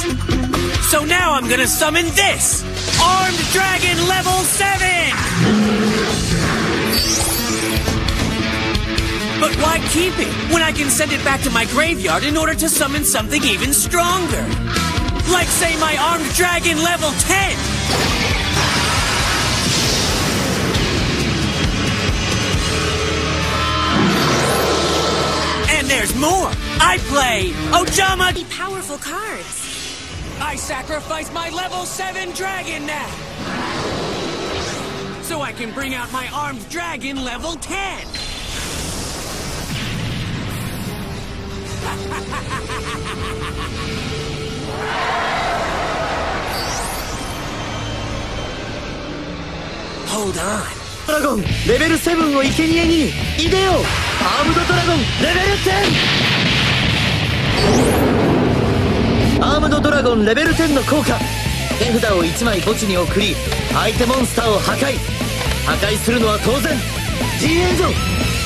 So now I'm gonna summon this! Armed Dragon Level 7! But why keep it when I can send it back to my graveyard in order to summon something even stronger? Like, say, my Armed Dragon Level 10! And there's more! I play Ojama Powerful cards. I sacrifice my level 7 dragon now! So I can bring out my armed dragon level 10! Hold on. ドラゴンレベル7を生贄にいでよアームドドラゴンレベル 10! ゴンレベル10の効果。手札を1枚墓地に送り相手モンスターを破壊。破壊するのは当然。G エンジョン